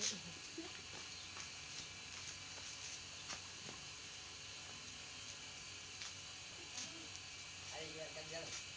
Ayo, jalan.